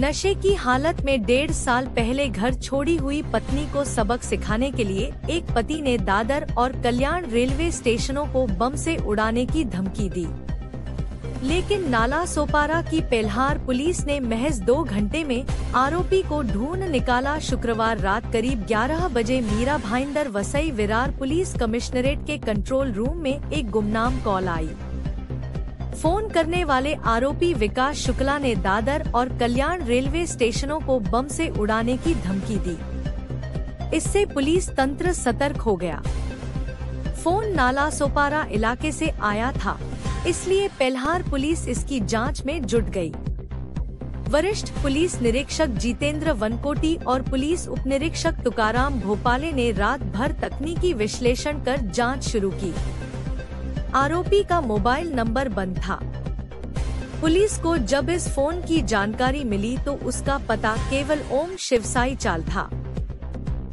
नशे की हालत में डेढ़ साल पहले घर छोड़ी हुई पत्नी को सबक सिखाने के लिए एक पति ने दादर और कल्याण रेलवे स्टेशनों को बम से उड़ाने की धमकी दी। लेकिन नाला सोपारा की पेल्हार पुलिस ने महज दो घंटे में आरोपी को ढूंढ निकाला शुक्रवार रात करीब 11 बजे मीरा भाईंदर वसई विरार पुलिस कमिश्नरेट के कंट्रोल रूम में एक गुमनाम कॉल आई। फ़ोन करने वाले आरोपी विकास शुक्ला ने दादर और कल्याण रेलवे स्टेशनों को बम से उड़ाने की धमकी दी। इससे पुलिस तंत्र सतर्क हो गया। फ़ोन नाला सोपारा इलाके से आया था, इसलिए पेल्हार पुलिस इसकी जाँच में जुट गई। वरिष्ठ पुलिस निरीक्षक जितेंद्र वनकोटी और पुलिस उप निरीक्षक तुकाराम भोपाले ने रात भर तकनीकी विश्लेषण कर जाँच शुरू की। आरोपी का मोबाइल नंबर बंद था। पुलिस को जब इस फ़ोन की जानकारी मिली तो उसका पता केवल ओम शिवसाई चाल था।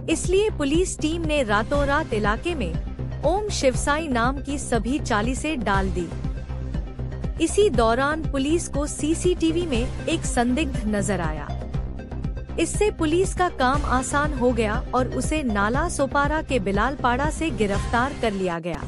इसलिए पुलिस टीम ने रातों रात इलाके में ओम शिवसाई नाम की सभी चालीसे डाल दी। इसी दौरान पुलिस को सीसीटीवी में एक संदिग्ध नज़र आया। इससे पुलिस का काम आसान हो गया और उसे नाला सोपारा के बिलालपाड़ा से गिरफ़्तार कर लिया गया।